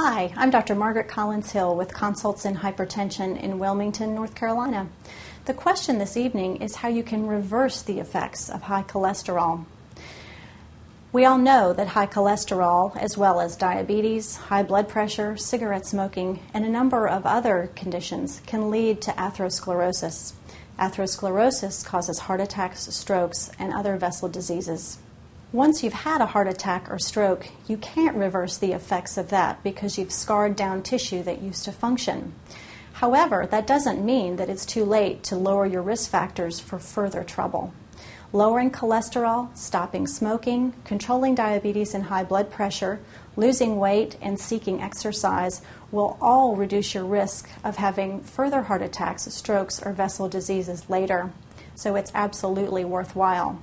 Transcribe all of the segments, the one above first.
Hi, I'm Dr. Margaret Collins Hill with Consults in Hypertension in Wilmington, North Carolina. The question this evening is how you can reverse the effects of high cholesterol. We all know that high cholesterol, as well as diabetes, high blood pressure, cigarette smoking, and a number of other conditions, can lead to atherosclerosis. Atherosclerosis causes heart attacks, strokes, and other vessel diseases. Once you've had a heart attack or stroke, you can't reverse the effects of that because you've scarred down tissue that used to function. However, that doesn't mean that it's too late to lower your risk factors for further trouble. Lowering cholesterol, stopping smoking, controlling diabetes and high blood pressure, losing weight, and seeking exercise will all reduce your risk of having further heart attacks, strokes, or vessel diseases later. So it's absolutely worthwhile.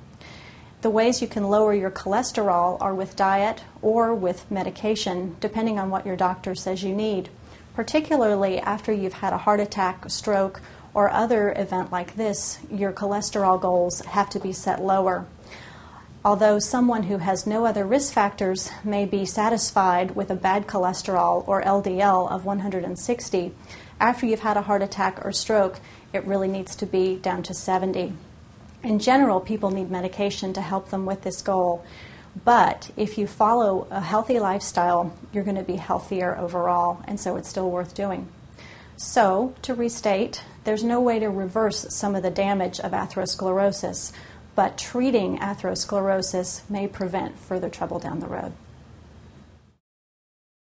The ways you can lower your cholesterol are with diet or with medication, depending on what your doctor says you need, particularly after you've had a heart attack, stroke, or other event like this, your cholesterol goals have to be set lower. Although someone who has no other risk factors may be satisfied with a bad cholesterol or LDL of 160, after you've had a heart attack or stroke, it really needs to be down to 70. In general, people need medication to help them with this goal. But if you follow a healthy lifestyle, you're going to be healthier overall, and so it's still worth doing. So, to restate, there's no way to reverse some of the damage of atherosclerosis, but treating atherosclerosis may prevent further trouble down the road.